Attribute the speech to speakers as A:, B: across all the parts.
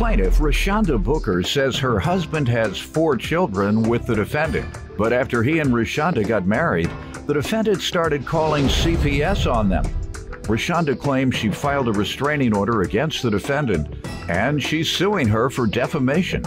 A: plaintiff, Rashonda Booker, says her husband has four children with the defendant. But after he and Rashonda got married, the defendant started calling CPS on them. Rashonda claims she filed a restraining order against the defendant, and she's suing her for defamation.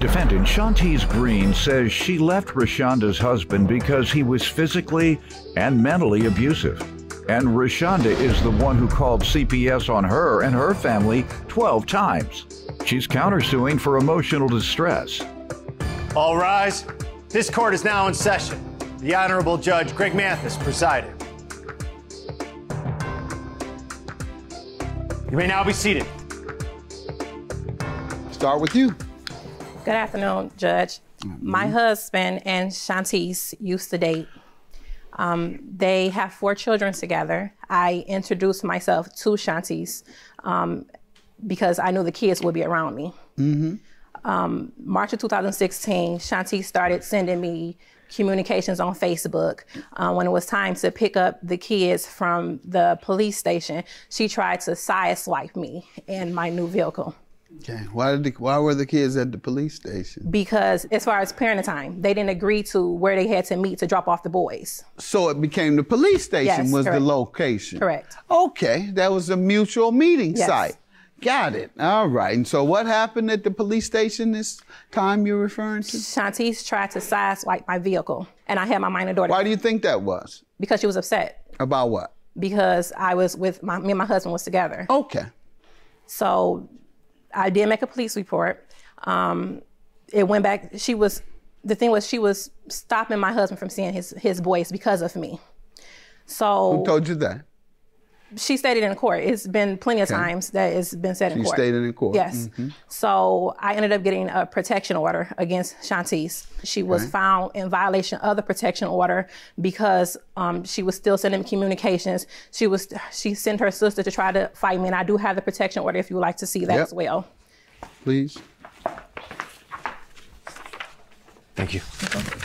A: Defendant Shantese Green says she left Rashonda's husband because he was physically and mentally abusive. And Rashonda is the one who called CPS on her and her family 12 times. She's countersuing for emotional distress. All rise. This court is now in session. The Honorable Judge Greg Mathis presided. You may now be seated. Start with you.
B: Good afternoon, Judge. Mm -hmm. My husband and Shantice used to date. Um, they have four children together. I introduced myself to Shanti's um, because I knew the kids would be around me. Mm-hmm. Um, March of 2016, Shanti started sending me communications on Facebook. Uh, when it was time to pick up the kids from the police station, she tried to sideswipe me in my new vehicle.
A: Okay. Why did the, why were the kids at the police station?
B: Because as far as parent time, they didn't agree to where they had to meet to drop off the boys.
A: So it became the police station yes, was correct. the location. Correct. Okay, that was a mutual meeting yes. site. Got it. All right. And so what happened at the police station this time you're referring to? Shantice
B: tried to sideswipe my vehicle and I had my minor daughter. Why do you think that was? Because she was upset. About what? Because I was with my me and my husband was together. Okay. So I did make a police report. Um, it went back. She was the thing was she was stopping my husband from seeing his his boys because of me. So who told you that? she stated in court. It's been plenty of okay. times that it's been said she in court. stated in court. Yes. Mm-hmm. So I ended up getting a protection order against Shantice. She was right. found in violation of the protection order because um, she was still sending communications. She was she sent her sister to try to fight me, and I do have the protection order if you would like to see that yep. as well.
A: Please. Thank you. Okay.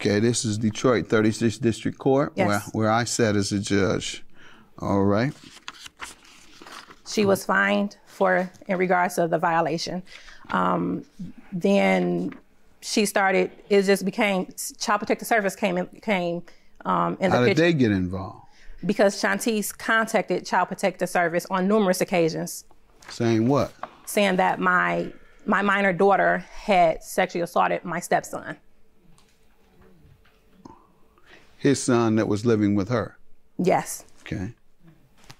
A: Okay, this is Detroit 36th District Court, yes. where, where I sat as a judge. All right.
B: She was fined for in regards to the violation. Um, then she started. It just became Child Protective Service came in, came. Um, in How the did they get involved? Because Shantice contacted Child Protective Service on numerous occasions.
A: Saying what?
B: Saying that my my minor daughter had sexually assaulted my stepson
A: his son that was living with her. Yes. Okay.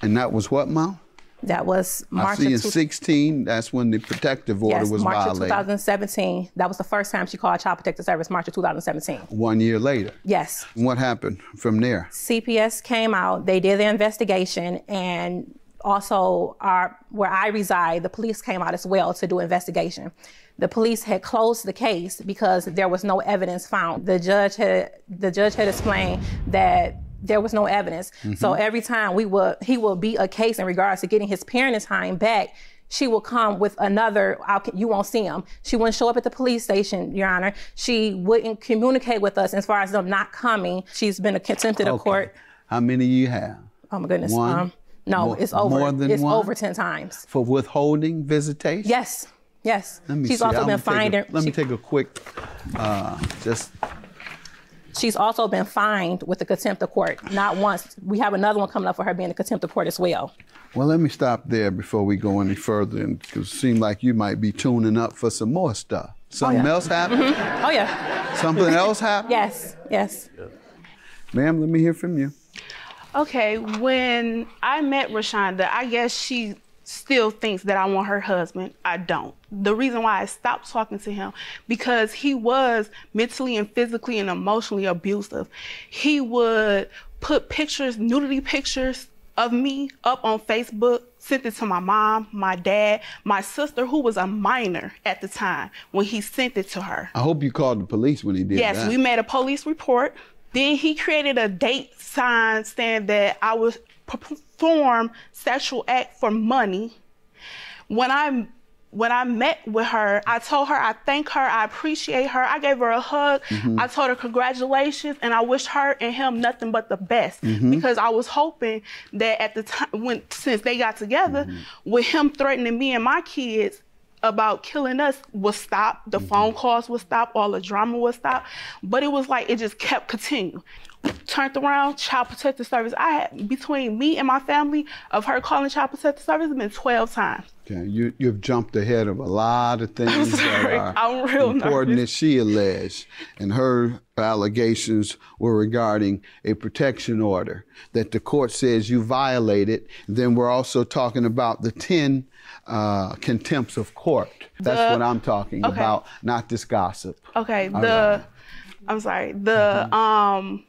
A: And that was what, Mom?
B: That was March. I see in
A: 16, that's when the protective order yes, was March violated. March of
B: 2017. That was the first time she called Child Protective Service, March of 2017.
A: One year later? Yes. What happened from there?
B: CPS came out, they did their investigation, and also our where I reside, the police came out as well to do investigation. The police had closed the case because there was no evidence found. The judge had the judge had explained that there was no evidence. Mm-hmm. So every time we would he would be a case in regards to getting his parent's time back, she will come with another you won't see him she wouldn't show up at the police station your honor she wouldn't communicate with us as far as them not coming
A: she's been a contempt of okay. court how many you have
B: oh my goodness One. Um, no, more, it's over. More than it's one? over 10 times.
A: For withholding visitation?
B: Yes. Yes. Let me she's see. also I'm been fined. A, let she, me take
A: a quick, uh, just.
B: She's also been fined with the contempt of court. Not once. We have another one coming up for her being in contempt of court as well.
A: Well, let me stop there before we go any further, because it seems like you might be tuning up for some more stuff. Something oh, yeah. else happened?
C: Mm-hmm. Oh, yeah.
A: Something else happened?
C: yes, yes.
A: Ma'am, let me hear from you.
C: Okay, when I met Rashonda, I guess she still thinks that I want her husband. I don't. The reason why I stopped talking to him because he was mentally and physically and emotionally abusive. He would put pictures, nudity pictures of me up on Facebook, sent it to my mom, my dad, my sister, who was a minor at the time when he sent it to her.
A: I hope you called the police when he did yes, that. Yes, we made
C: a police report. Then he created a date signs saying that I would perform sexual act for money. When I when I met with her, I told her I thank her, I appreciate her. I gave her a hug. Mm-hmm. I told her congratulations, and I wish her and him nothing but the best mm-hmm. because I was hoping that at the time when since they got together, mm-hmm. with him threatening me and my kids, about killing us would stop. The mm-hmm. phone calls would stop. All the drama would stop. But it was like it just kept continuing. Turned around, Child Protective Service. I had between me and my family of her calling Child Protective Service been twelve times.
A: Okay, you you've jumped ahead of a lot of things I'm sorry. that are I'm important nervous. that she alleged, and her allegations were regarding a protection order that the court says you violated. Then we're also talking about the ten uh, contempts of court. That's the, what I'm talking okay. about, not this gossip.
C: Okay. All the right. I'm sorry. The mm-hmm. um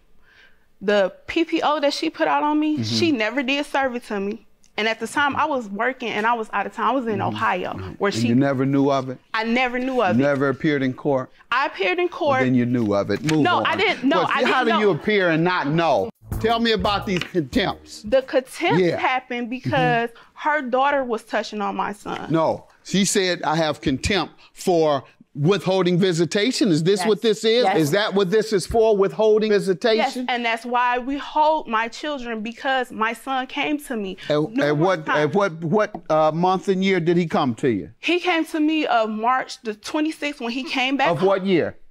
C: the PPO that she put out on me, mm-hmm. she never did service to me. And at the time, I was working and I was out of town. I was in mm-hmm. Ohio, mm-hmm. where and she. You
A: never knew of it.
C: I never knew of you it.
A: Never appeared in court.
C: I appeared in court. Well, then
A: you knew of it. Move no, on. I didn't. No, I didn't. How do know. you appear and not know? Tell me about these contempts.
C: The contempts yeah. happened mm-hmm. because mm-hmm. her daughter was touching on my son.
A: No, she said, I have contempt for withholding visitation. Is this what this is? Yes. Is that what this is for? Withholding visitation? Yes,
C: and that's why we hold my children because my son came to me.
A: At, what at what what uh, month and year did he come to you?
C: He came to me of March the 26th when he came back. Of what year?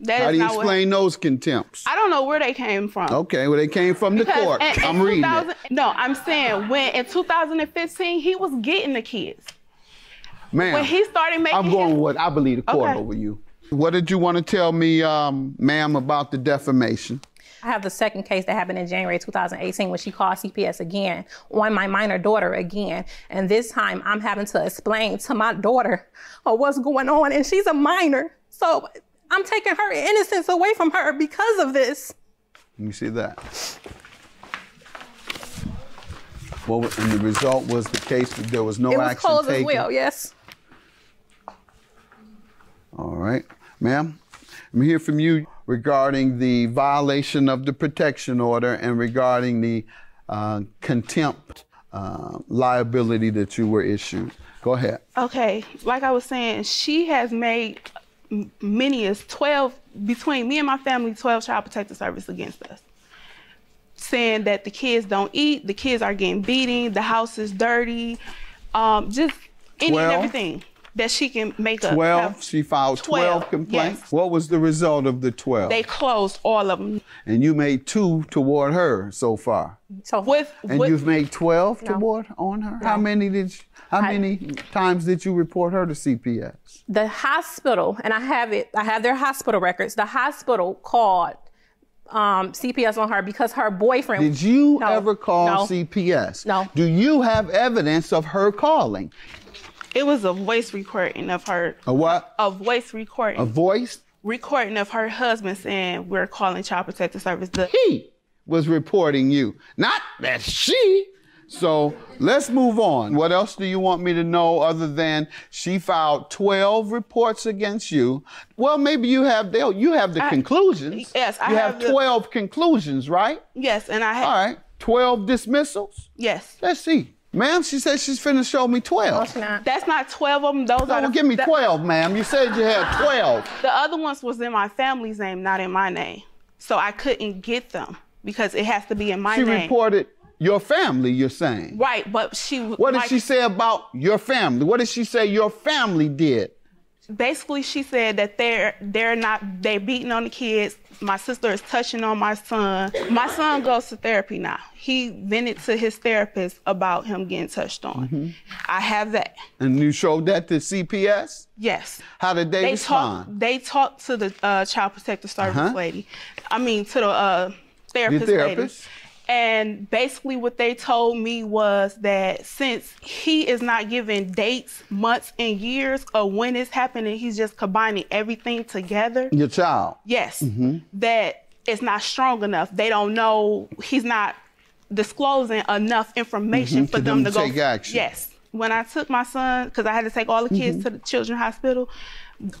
C: That How do you explain
A: what, those contempts? I don't
C: know where they came from.
A: Okay, well, they came from because the court. In, I'm reading it.
C: No, I'm saying when in 2015 he was getting the kids.
A: Man, when he started making, I'm going his, with I believe the court okay. over you. What did you want to tell me, um, ma'am, about the defamation?
B: I have the second case that happened in January 2018 when she called CPS again on my minor daughter again. And this time I'm having to explain to my daughter uh, what's going on. And she's a minor. So I'm taking her innocence away from her because of this.
A: Let me see that. Well, and the result was the case that there was no it was action closed taken. As well, yes. All right, ma'am. I'm here from you regarding the violation of the protection order and regarding the uh, contempt uh, liability that you were issued. Go ahead.
C: Okay, like I was saying, she has made many as 12, between me and my family, 12 Child Protective Service against us. Saying that the kids don't eat, the kids are getting beating, the house is dirty, um, just any and everything that she can make a 12
A: she filed 12, 12 complaints yes. what was the result of the 12 they
C: closed all of them
A: and you made two toward her so far so with and with, you've made 12 no. toward on her no. how many did you, how I, many times did you report her to cps the
B: hospital and i have it i have their hospital records the hospital called um, CPS on her because her boyfriend. Did you no, ever call no,
A: CPS? No. Do you have evidence of her calling?
C: It was a voice recording of her. A what? A voice recording. A voice? Recording of her husband saying, We're calling Child Protective
A: Service. The- he was reporting you, not that she. So let's move on. What else do you want me to know other than she filed 12 reports against you? Well, maybe you have the, you have the I, conclusions. Yes, I you have, have 12 the... conclusions, right? Yes, and I have. All right, 12 dismissals? Yes. Let's see. Ma'am, she said she's finna show me 12.
C: No, not. That's not
A: 12 of them. Those no, are. Well, the, give me 12, ma'am. You said you had 12.
C: The other ones was in my family's name, not in my name. So I couldn't get them because it has to be in my she name. She
A: reported your family, you're saying.
C: Right, but she. What like, did she
A: say about your family? What did she say your family did
C: basically she said that they're they're not they're beating on the kids my sister is touching on my son my son goes to therapy now he vented to his therapist about him getting touched on mm-hmm. i have that
A: and you showed that to cps yes how did they, they respond talk,
C: they talked to the uh, child protective service uh-huh. lady i mean to the uh, therapist, the therapist lady and basically, what they told me was that since he is not giving dates, months, and years of when it's happening, he's just combining everything together.
A: Your child. Yes. Mm-hmm.
C: That it's not strong enough. They don't know, he's not disclosing enough information mm-hmm. for, them, them to go. Action. Yes. When I took my son, because I had to take all the kids mm-hmm. to the children's hospital,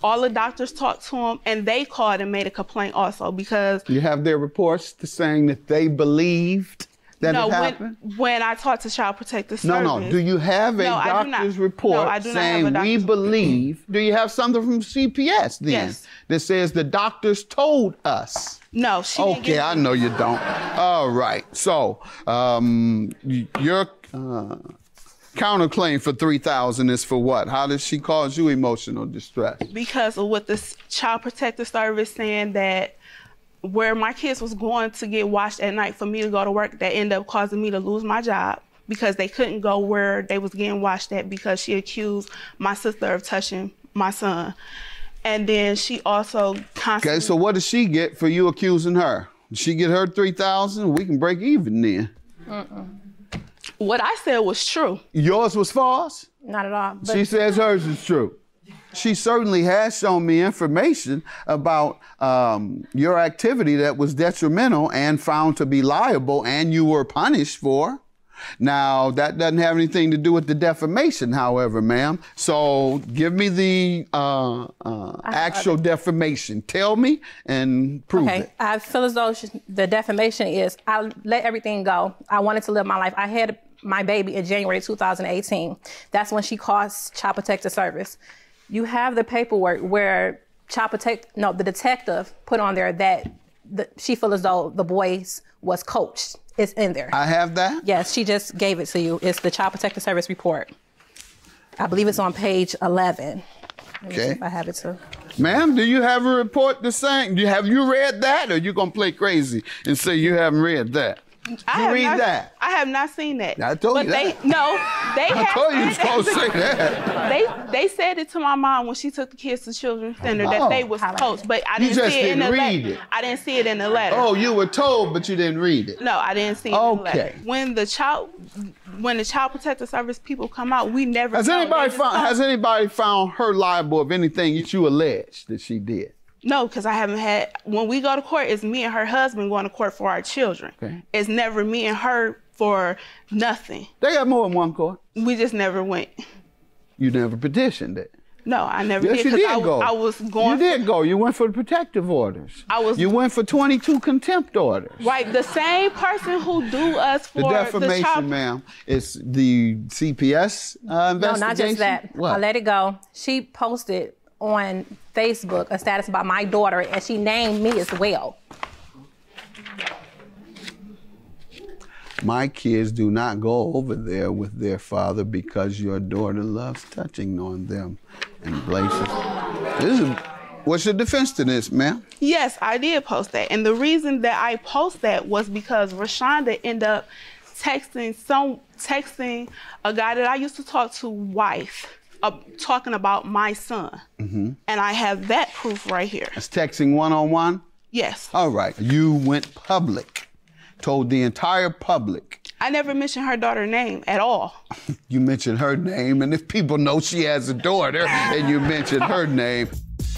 C: all the doctors talked to him and they called and made a complaint also because
A: you have their reports saying that they believed that no, it happened.
C: When, when I talked to Child Protective Service, no, no. Do you have a no, doctor's report no, saying doctor's we
A: believe? Do you have something from CPS then yes. that says the doctors told us? No, she. Okay, I know you don't. All right, so um, your. Uh, counterclaim for three thousand is for what? How does she cause you emotional distress?
C: Because of what the child protective service saying that where my kids was going to get washed at night for me to go to work, that ended up causing me to lose my job because they couldn't go where they was getting washed at because she accused my sister of touching my son. And then
A: she also constantly Okay, so what does she get for you accusing her? Did she get her three thousand? We can break even then.
C: What I said
A: was true. Yours was false?
B: Not at all. She says
A: hers is true. She certainly has shown me information about um, your activity that was detrimental and found to be liable, and you were punished for. Now, that doesn't have anything to do with the defamation, however, ma'am. So give me the uh, uh, actual defamation. Tell me and prove okay. it. Okay,
B: I feel as though the defamation is I let everything go. I wanted to live my life. I had my baby in January 2018. That's when she called Child Protective Service. You have the paperwork where Child Protect, no, the detective put on there that the, she feels as though the boys was coached. It's in there. I
A: have that?
B: Yes, she just gave it to you. It's the Child Protective Service report. I believe it's on page 11. Okay. If I
C: have it too.
A: Ma'am, do you have a report the same? Have you read that or you going to play crazy and say you haven't read that?
C: I you read not, that. I have not seen that. I told but you that. no, they. I told you to say that. They they said it to my mom when she took the kids to children's center oh, that they was like but I didn't see it in the letter. It. I didn't see it in the letter. Oh,
A: you were told, but you didn't read it.
C: No, I didn't see it. Okay. The when the child, when the child protective service people come out, we never. Has anybody found? Has
A: anybody found her liable of anything that you alleged that she did?
C: No, because I haven't had. When we go to court, it's me and her husband going to court for our children. Okay. It's never me and her for nothing. They got more than one court. We just never went.
A: You never petitioned it.
C: No, I never yes, did. you did I, go. I was going. You did
A: for, go. You went for the protective orders. I was. You went for 22 contempt orders.
C: Right. The same person who do us for the defamation,
A: the ma'am. It's the CPS uh, investigation. No, not just that. What? I let
B: it go. She posted on Facebook a status about my daughter, and she named me as well.
A: My kids do not go over there with their father because your daughter loves touching on them and places. This is, what's your defense to this, ma'am?
C: Yes, I did post that. And the reason that I post that was because Rashonda ended up texting some texting a guy that I used to talk to wife uh, talking about my son. Mm-hmm. And I have that proof right here.
A: It's texting one on one? Yes. All right. You went public, told the entire public. I never mentioned her daughter's name at all. you mentioned her name, and if people know she has a daughter and you mentioned her name,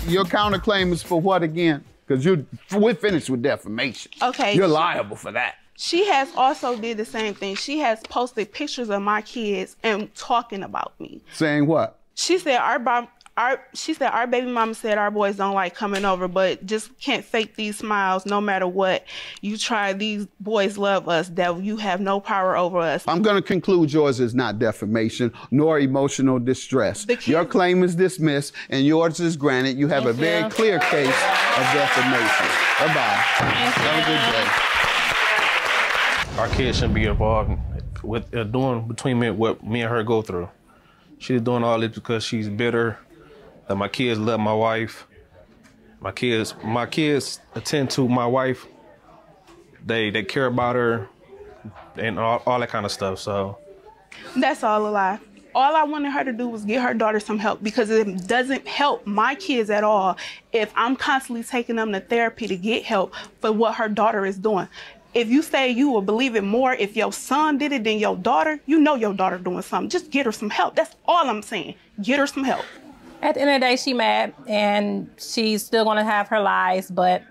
A: your counterclaim is for what again? Because you we're finished with defamation.
C: Okay. You're liable for that she has also did the same thing. She has posted pictures of my kids and talking about me.
A: Saying what?
C: She said our our she said our baby mama said our boys don't like coming over, but just can't fake these smiles no matter what
A: you try. These boys love us. That you have no power over us. I'm going to conclude yours is not defamation nor emotional distress. Kids, your claim is dismissed and yours is granted. You have Thank a very clear case of defamation. Bye bye. Have a good day. Our kids shouldn't be involved with uh, doing between me what me and her go through. She's doing all this because she's bitter that my kids love my wife. My kids, my kids attend to my wife. They they care about her and all, all that kind of stuff. So
C: that's all a lie. All I wanted her to do was get her daughter some help because it doesn't help my kids at all if I'm constantly taking them to therapy to get help for what her daughter is doing if you say you will believe it more if your son did it than your daughter, you know your daughter doing something. Just get her some help. That's all I'm saying. Get her some help.
B: At the end of the day, she mad and she's still gonna have her lies, but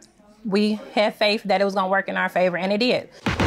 B: we had faith that it was gonna work
A: in our favor and it did.